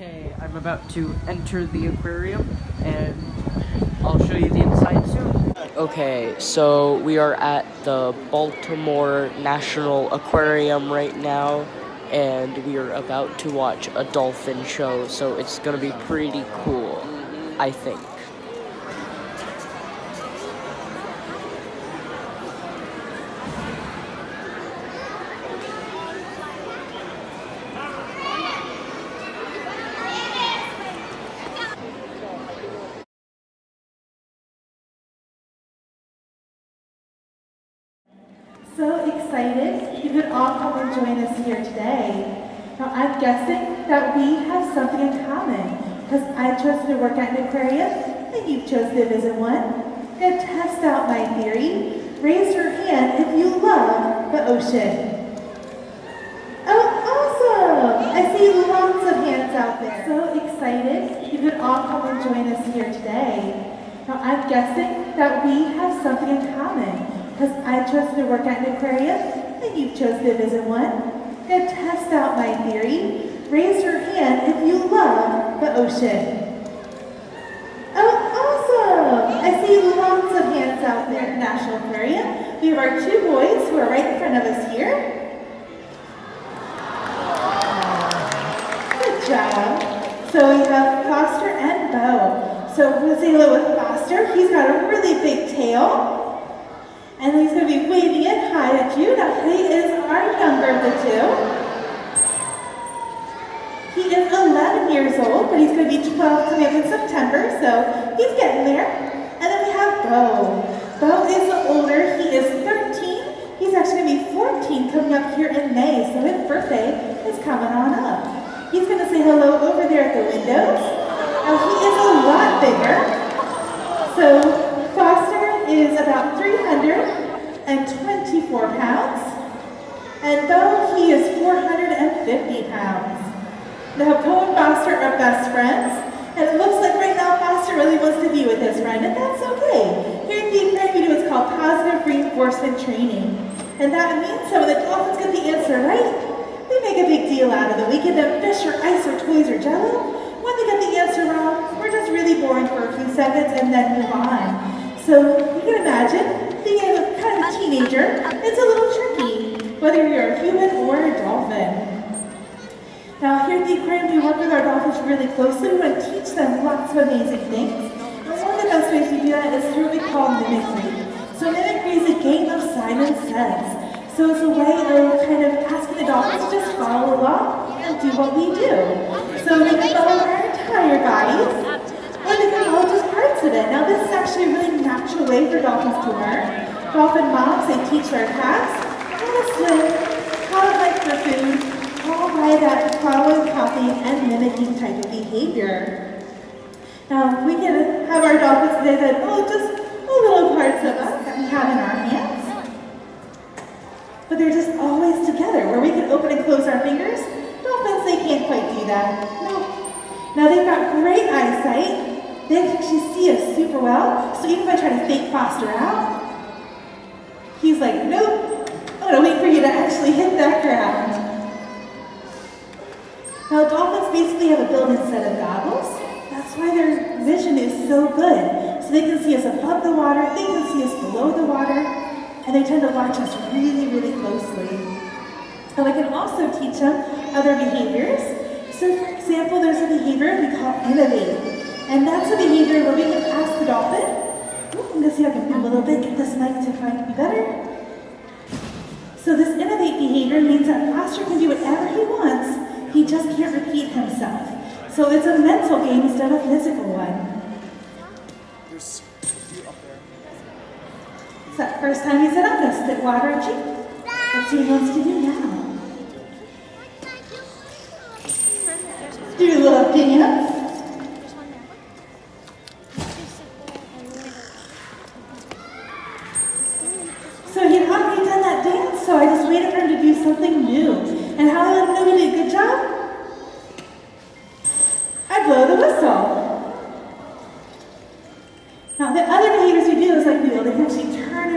Okay, I'm about to enter the aquarium and I'll show you the inside soon. Okay, so we are at the Baltimore National Aquarium right now and we are about to watch a dolphin show, so it's gonna be pretty cool, I think. So excited you could all come and join us here today. Now I'm guessing that we have something in common because I chose to work at an aquarium and you've chosen to visit one. Go test out my theory. Raise your hand if you love the ocean. Oh, awesome! I see lots of hands out there. So excited you could all come and join us here today. Now I'm guessing that we have something in common because I chose to work at an aquarium and you've chosen to visit one. Go test out my theory. Raise your hand if you love the ocean. Oh, awesome! I see lots of hands out there at the National Aquarium. We have our two boys who are right in front of us here. Good job. So we have Foster and Bo. So we'll say hello with Foster. He's got a really big tail. And he's going to be waving it hi at you. Now, he is our younger of the two. He is 11 years old, but he's going to be 12 coming up in September, so he's getting there. And then we have Bo. Bo is older. He is 13. He's actually going to be 14 coming up here in May, so his birthday is coming on up. He's going to say hello over there at the windows. Now, he is a lot bigger. So, Foster is about 324 pounds. And Bo, he is 450 pounds. Now, Bo and Foster are best friends, and it looks like right now Foster really wants to be with his friend, and that's okay. Here at the aquarium, we do what's called positive reinforcement training. And that means that when the dolphins get the answer right, we make a big deal out of it. We give them fish or ice or toys or jello. When they get the answer wrong, we're just really boring for a few seconds and then move on. So you can imagine being a kind of teenager, it's a little tricky, whether you're a human or a dolphin. Now here at the aquarium, we work with our dolphins really closely. We want to teach them lots of amazing things. And one of the best ways we do that is through what we call mimicry. So mimicry is a game of Simon Says. So it's a way of kind of asking the dolphins to just follow along and do what we do. So they can follow our entire bodies, or they can follow just Now this is actually a really natural way for dolphins to learn. Dolphin moms, they teach their cats how to swim, how to hunt for food, all by that following, copying, and mimicking type of behavior. Now, we can have our dolphins say that, oh, just little parts of us that we have in our hands. But they're just always together, where we can open and close our fingers. Dolphins, they can't quite do that. No. Now, they've got great eyesight. They actually see us super well. So even if I try to fake Foster out, he's like, nope, I'm gonna wait for you to actually hit that ground. Now, dolphins basically have a built-in set of goggles. That's why their vision is so good. So they can see us above the water, they can see us below the water, and they tend to watch us really, really closely. And we can also teach them other behaviors. So for example, there's a behavior we call innovate. And that's a behavior where we can ask the dolphin, Ooh, I'm gonna see if I can move a little bit, get this mic to find me better. So this innovate behavior means that Foster can do whatever he wants, he just can't repeat himself. So it's a mental game instead of a physical one. There's a few up there. It's that first time he said, I'm going to spit water at you. Let's see what he wants to do now. Do a little dance.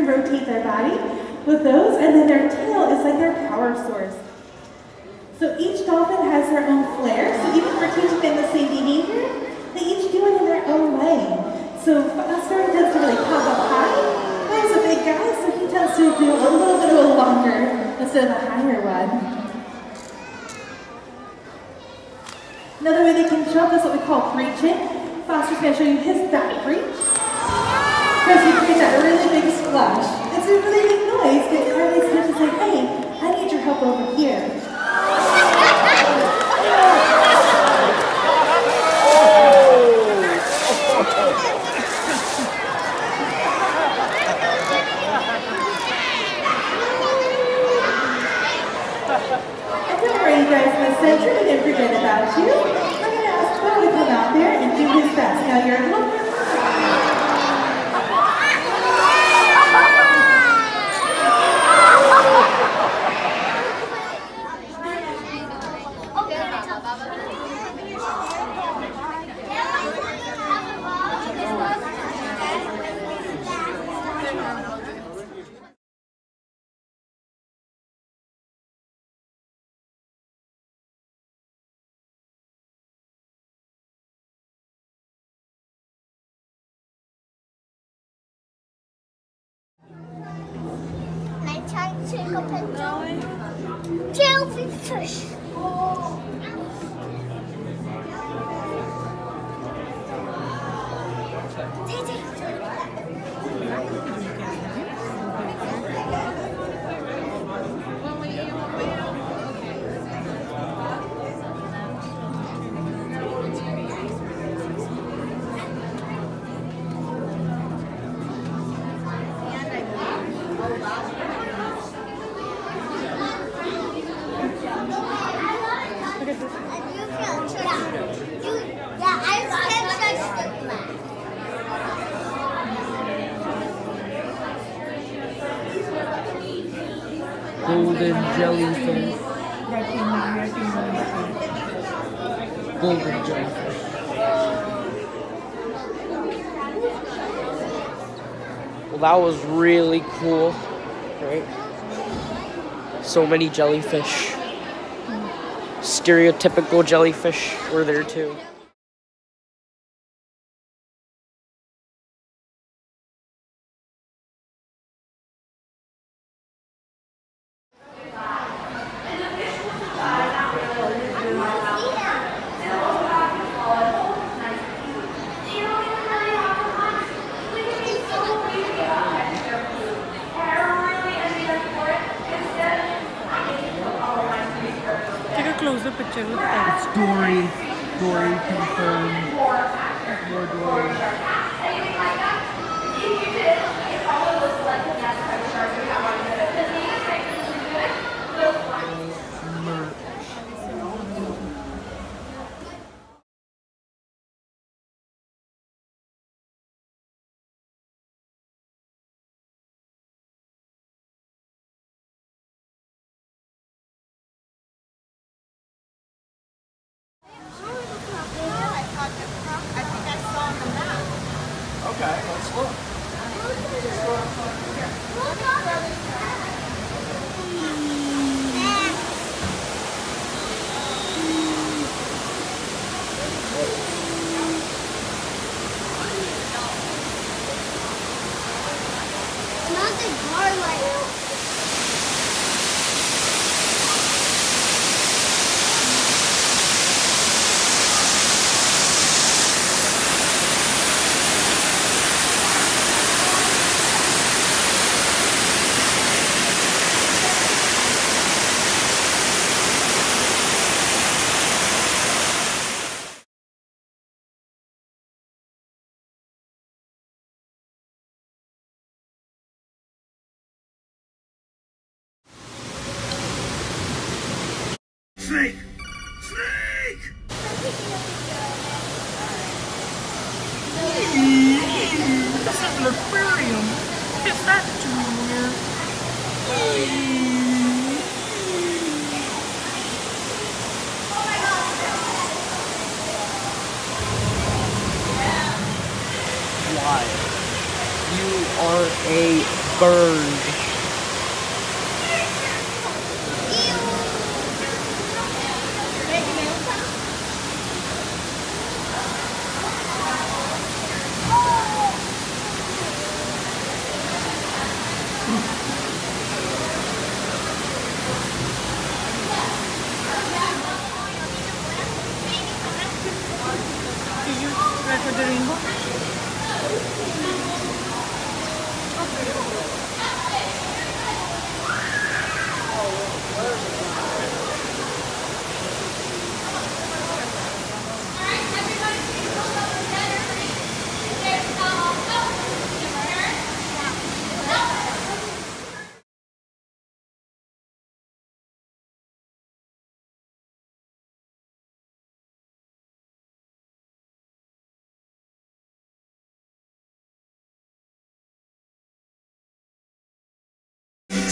rotate their body with those, and then their tail is like their power source. So each dolphin has their own flair, so even if we're teaching them the same behavior, they each do it in their own way. So Buster does really pop up high. He's a big guy, so he tends to do a little bit of a longer instead of a higher one. Another way they can jump is what we call breaching. Foster's going to show you his back breach. Because he creates that really big splash. It's a really big noise. But Get Carly's attention say, hey, I need your help over here. And don't worry, you guys in the center, we didn't forget about you. We're going to ask Bo to come out there and do his best. Now you're a little bit Can I try to take a picture? Jellyfish. And Golden jellyfish. Golden jellyfish. Well, that was really cool, right? So many jellyfish. Stereotypical jellyfish were there too. Closer picture with that. It's Dory. Dory confirmed. Dory. Okay, let's look. Not the garlic. Snake! Snake! This is an aquarium. Is that too weird? Why? You are a bird. With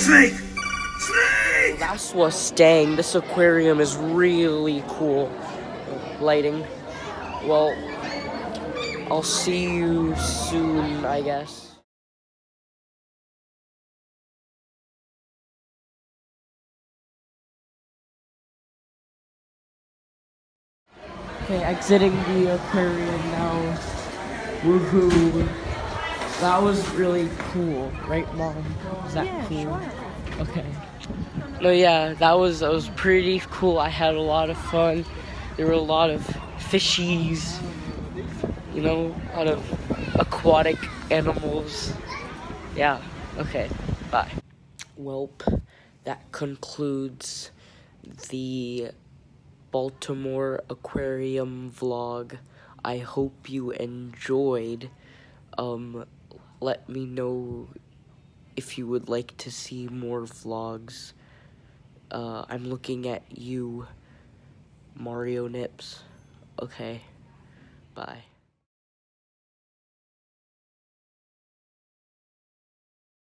Snake! Snake! That's what's dang. This aquarium is really cool. Lighting. Well, I'll see you soon, I guess. Okay, exiting the aquarium now. Woohoo! That was really cool, right, Mom? Is that Yeah, cool? sure. Okay. No, yeah, that was that was pretty cool. I had a lot of fun. There were a lot of fishies, you know, a lot of aquatic animals. Yeah. Okay. Bye. Welp, that concludes the Baltimore Aquarium vlog. I hope you enjoyed. Um, let me know if you would like to see more vlogs. Uh, I'm looking at you, Mario Nips. Okay, bye.